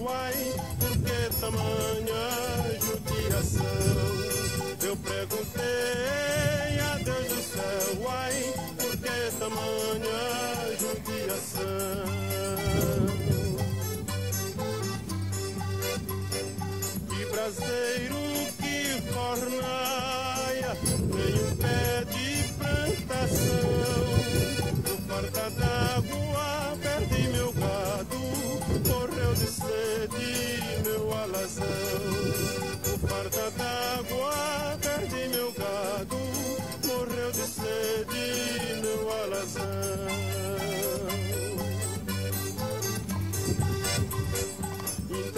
uai, porque tamanha judiação? Eu perguntei a Deus do céu, uai, porque tamanha judiação? Que braseiro, que fornaia, nem um pé de plantação, do fartadão.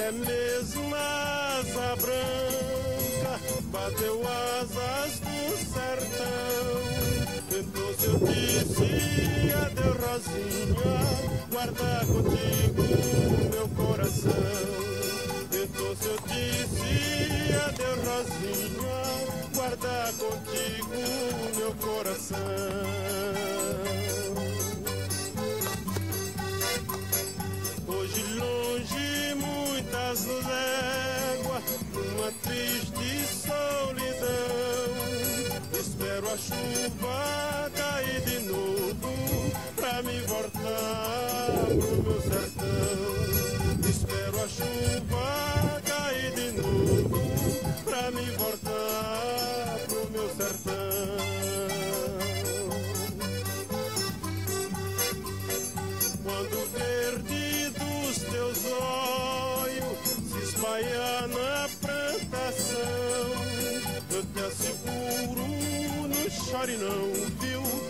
Até mesmo a asa branca bateu asas do sertão. Então se eu disse adeus Rosinha, guarda contigo meu coração. Então se eu disse adeus Rosinha, guarda contigo meu coração. Triste solidão. Espero a chuva cair de novo pra me voltar pro meu sertão. Espero a chuva cair de novo pra me voltar pro meu sertão. Quando verde dos teus olhos se espalhar eu te asseguro, no chore não, viu?